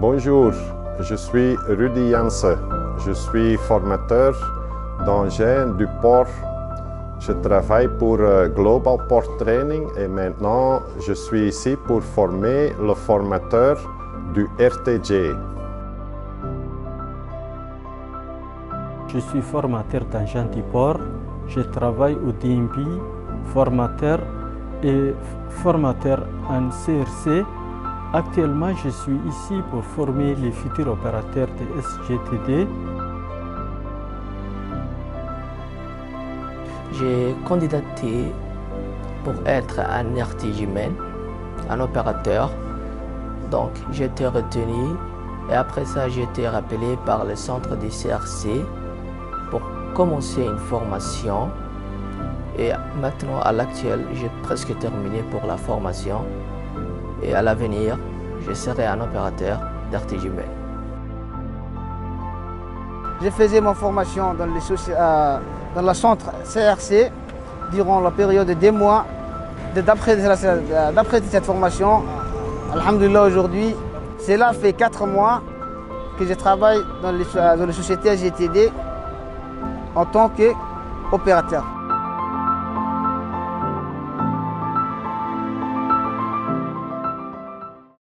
Bonjour, je suis Rudy Jansse. Je suis formateur d'engin du port. Je travaille pour euh, Global Port Training et maintenant je suis ici pour former le formateur du RTG. Je suis formateur d'engin du port. Je travaille au DMP, formateur et formateur en CRC. Actuellement, je suis ici pour former les futurs opérateurs de SGTD. J'ai candidaté pour être un RTGman, un opérateur. Donc j'ai été retenu et après ça j'ai été rappelé par le centre des CRC pour commencer une formation. Et maintenant à l'actuel j'ai presque terminé pour la formation et à l'avenir je serai un opérateur d'RTGman. J'ai fait ma formation dans, les euh, le centre CRC durant la période de deux mois. D'après cette formation, Alhamdulillah aujourd'hui, cela fait quatre mois que je travaille dans les, dans les sociétés GTD en tant qu'opérateur.